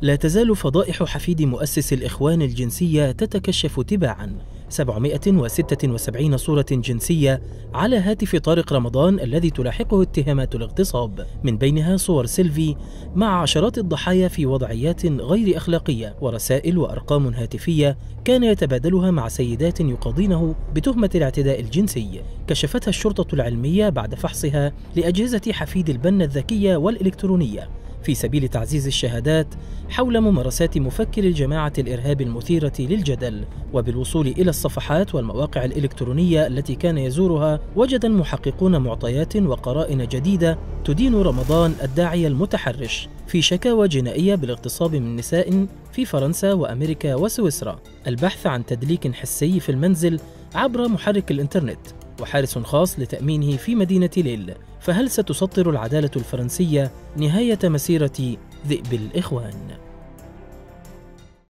لا تزال فضائح حفيد مؤسس الإخوان الجنسية تتكشف تباعاً. 776 صورة جنسية على هاتف طارق رمضان الذي تلاحقه اتهامات الاغتصاب. من بينها صور سيلفي مع عشرات الضحايا في وضعيات غير أخلاقية ورسائل وأرقام هاتفية كان يتبادلها مع سيدات يقاضينه بتهمة الاعتداء الجنسي. كشفتها الشرطة العلمية بعد فحصها لأجهزة حفيد البنة الذكية والإلكترونية. في سبيل تعزيز الشهادات حول ممارسات مفكر الجماعة الإرهاب المثيرة للجدل وبالوصول إلى الصفحات والمواقع الإلكترونية التي كان يزورها وجد المحققون معطيات وقرائن جديدة تدين رمضان الداعية المتحرش في شكاوى جنائية بالاغتصاب من نساء في فرنسا وأمريكا وسويسرا. البحث عن تدليك حسي في المنزل عبر محرك الإنترنت وحارس خاص لتأمينه في مدينة ليل. فهل ستسطر العدالة الفرنسية نهاية مسيرة ذئب الإخوان؟